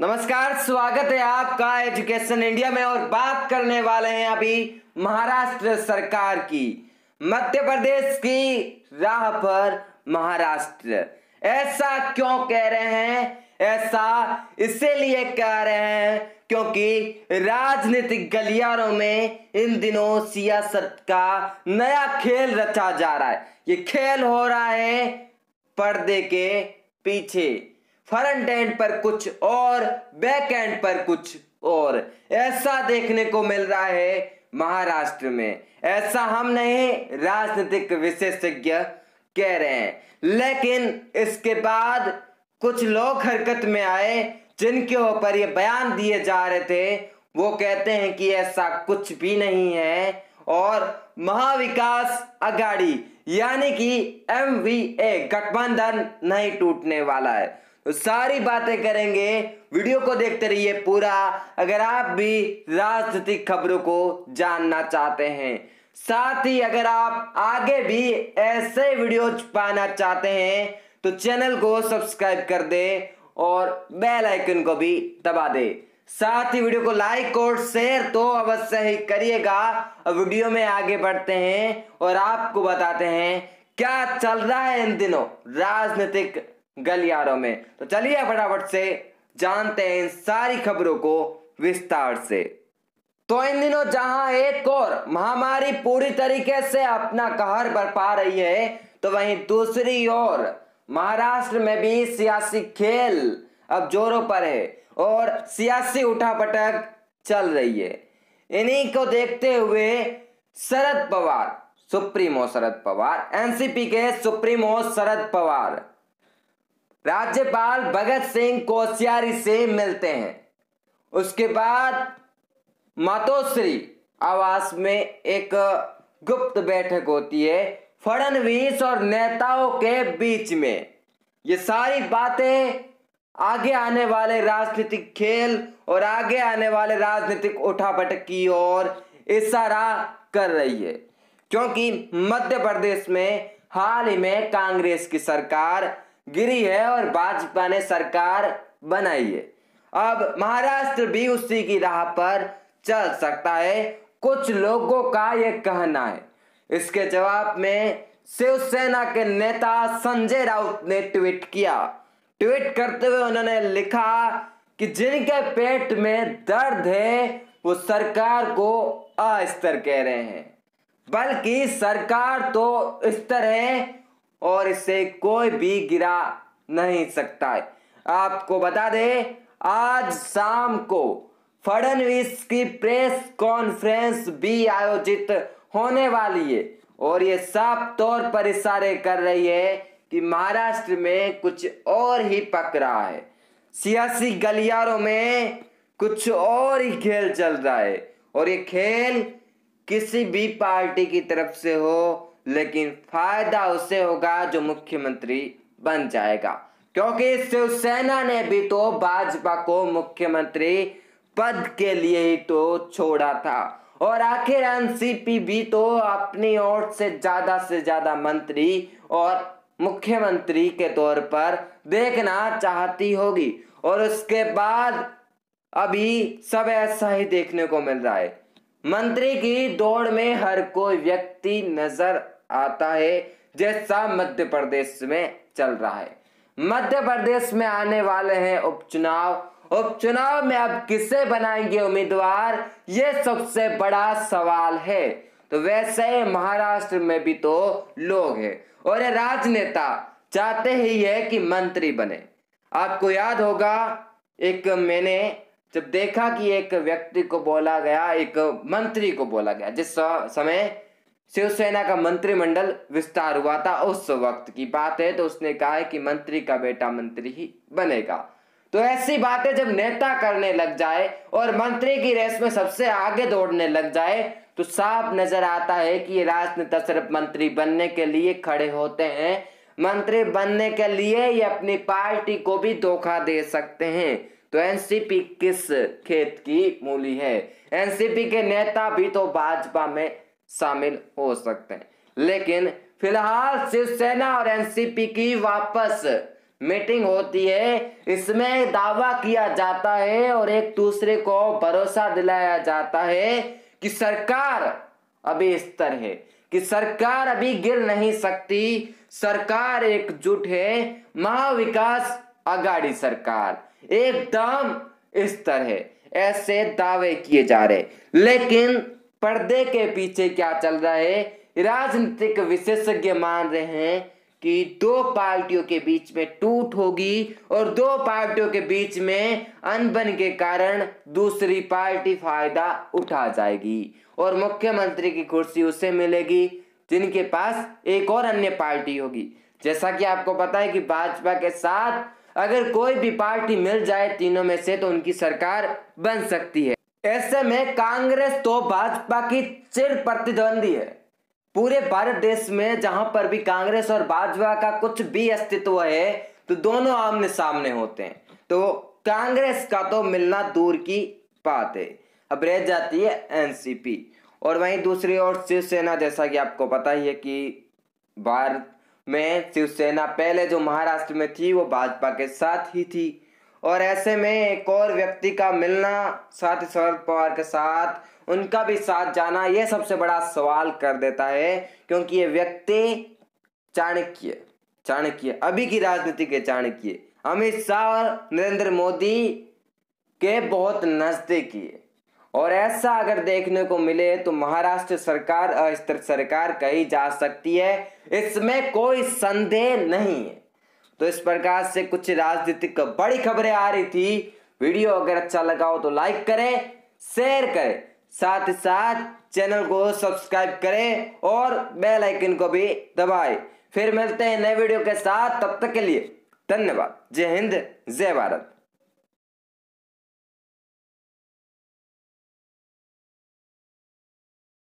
नमस्कार, स्वागत है आपका एजुकेशन इंडिया में और बात करने वाले हैं अभी महाराष्ट्र सरकार की, मध्य प्रदेश की राह पर महाराष्ट्र। ऐसा क्यों कह रहे हैं? ऐसा इसीलिए कह रहे हैं क्योंकि राजनीतिक गलियारों में इन दिनों सियासत का नया खेल रचा जा रहा है। ये खेल हो रहा है पर्दे के पीछे। फ्रंट एंड पर कुछ और, बैक एंड पर कुछ और। ऐसा देखने को मिल रहा है महाराष्ट्र में। ऐसा हम नहीं, राजनीतिक विशेषज्ञ कह रहे हैं। लेकिन इसके बाद कुछ लोग हरकत में आए, जिनके ऊपर ये बयान दिए जा रहे थे, वो कहते हैं कि ऐसा कुछ भी नहीं है। और महाविकास अगाड़ी यानी कि एमवीए गठबंधन नहीं टूटने वाला है। सारी बातें करेंगे। वीडियो को देखते रहिए पूरा। अगर आप भी राजनीतिक खबरों को जानना चाहते हैं, साथ ही अगर आप आगे भी ऐसे वीडियो पाना चाहते हैं तो चैनल को सब्सक्राइब कर दे और बेल आइकन को भी दबा दे। साथ ही वीडियो को लाइक और शेयर तो अवश्य ही करिएगा। अब वीडियो में आगे बढ़ते हैं और आपको बताते हैं, क्या चल रहा है इन दिनों राजनीतिक गलियारों में। तो चलिए फटाफट से जानते हैं इन सारी खबरों को विस्तार से। तो इन दिनों जहाँ एक और महामारी पूरी तरीके से अपना कहर बरपा रही है तो वहीं दूसरी ओर महाराष्ट्र में भी सियासी खेल अब जोरों पर है और सियासी उठापटक चल रही है। इन्हीं को देखते हुए शरद पवार, सुप्रीमो शरद पवार, एनसीपी के सुप्रीमो शरद पवार राज्यपाल भगत सिंह कोश्यारी से मिलते हैं। उसके बाद मातोश्री आवास में एक गुप्त बैठक होती है फडनवीस और नेताओं के बीच में। ये सारी बातें आगे आने वाले राजनीतिक खेल और आगे आने वाले राजनीतिक उठापटक की ओर इशारा कर रही है, क्योंकि मध्य प्रदेश में हाल ही में कांग्रेस की सरकार गिरी है और भाजपा ने सरकार बनाई है। अब महाराष्ट्र भी उसी की राह पर चल सकता है। कुछ लोगों का यह कहना है। इसके जवाब में शिवसेना के नेता संजय राउत ने ट्वीट किया। ट्वीट करते हुए उन्होंने लिखा कि जिनके पेट में दर्द है, वो सरकार को अस्तर कह रहे हैं। बल्कि सरकार तो स्तर है और इसे कोई भी गिरा नहीं सकता है। आपको बता दे, आज शाम को फडनवीस की प्रेस कॉन्फ्रेंस भी आयोजित होने वाली है और ये साफ़ तौर पर इशारे कर रही है कि महाराष्ट्र में कुछ और ही पक रहा है। सियासी गलियारों में कुछ और ही खेल चल रहा है और ये खेल किसी भी पार्टी की तरफ़ से हो लेकिन फ़ायदा उसे होगा जो मुख्यमंत्री बन जाएगा। क्योंकि शिवसेना ने भी तो भाजपा को मुख्यमंत्री पद के लिए ही तो छोड़ा था। और आखिर एनसीपी भी तो अपनी ओर से ज़्यादा से ज़्यादा मंत्री और मुख्यमंत्री के तौर पर देखना चाहती होगी। और उसके बाद अभी सब ऐसा ही देखने को मिल रहा है। मंत्री की दौड़ में हर कोई व्यक्ति नज़र आता है, जैसा मध्य प्रदेश में चल रहा है। मध्य प्रदेश में आने वाले हैं उपचुनाव। उपचुनाव में अब किसे बनाएँगे उम्मीदवार? ये सबसे बड़ा सवाल है। तो वैसे महाराष्ट्र में भी तो लोग हैं। और ये राजनेता चाहते ही है कि मंत्री बने। आपको याद होगा, एक मैंने जब देखा कि एक व्यक्ति को बोला गया, एक मंत्री को बोला गया, जिस समय शिवसेना का मंत्रिमंडल विस्तार हुआ था उस वक्त की बात है तो उसने कहा है कि मंत्री का बेटा मंत्री ही बनेगा। तो ऐसी बातें जब नेता करने लग जाए और मंत्री की रेस में सबसे आगे दौड़ने लग जाए तो साफ़ नज़र आता है कि ये राजनेता सिर्फ़ मंत्री बनने के लिए खड़े होते हैं। मंत्री बनने के लिए ये अपनी पार्टी को भी धोखा दे सकते हैं। तो एनसीपी किस खेत की मूली है? एनसीपी के नेता भी तो भाजपा में शामिल हो सकते हैं। लेकिन फ़िलहाल शिवसेना और एनसीपी की वापस मीटिंग होती है। इसमें दावा किया जाता है और एक दूसरे को भरोसा दिलाया जाता है कि सरकार अभी स्तर है, कि सरकार अभी गिर नहीं सकती। सरकार एकजुट है, महाविकास अगाड़ी सरकार एकदम स्तर है, ऐसे दावे किए जा रहे लेकिन पर्दे के पीछे क्या चल रहा है? राजनीतिक विशेषज्ञ मान रहे हैं कि दो पार्टियों के बीच में टूट होगी और दो पार्टियों के बीच में अनबन के कारण दूसरी पार्टी फ़ायदा उठा जाएगी और मुख्यमंत्री की कुर्सी उसे मिलेगी, जिनके पास एक और अन्य पार्टी होगी। जैसा कि आपको पता है कि भाजपा के साथ अगर कोई भी पार्टी मिल जाए, तीनों में से तो उनकी सरकार बन सकती है। ऐसे में कांग्रेस तो भाजपा की चिर प्रतिद्वंदी है। पूरे भारत देश में जहाँ पर भी कांग्रेस और भाजपा का कुछ भी अस्तित्व है तो दोनों आमने सामने होते हैं। तो कांग्रेस का तो मिलना दूर की बात है। अब रह जाती है एनसीपी। और वहीं दूसरी ओर शिवसेना, जैसा कि आपको पता ही है कि भारत में शिवसेना पहले जो महाराष्ट्र में थी, वो भाजपा के साथ ही थी। और ऐसे में एक और व्यक्ति का मिलना, साथ ही शरद पवार के साथ, उनका भी साथ जाना, ये सबसे बड़ा सवाल कर देता है, क्योंकि ये व्यक्ति चाणक्य चाणक्य, अभी की राजनीति के चाणक्य, अमित शाह और नरेंद्र मोदी के बहुत नजदीकी है। और ऐसा अगर देखने को मिले तो महाराष्ट्र सरकार, अस्थिर सरकार कही जा सकती है, इसमें कोई संदेह नहीं है। तो इस प्रकार से कुछ राजनीतिक बड़ी खबरें आ रही थी। वीडियो अगर अच्छा लगा हो तो लाइक करें, शेयर करें, साथ ही साथ चैनल को सब्सक्राइब करें और बेल आइकन को भी दबाएँ। फिर मिलते हैं नए वीडियो के साथ, तब तक के लिए धन्यवाद। जय हिंद, जय भारत।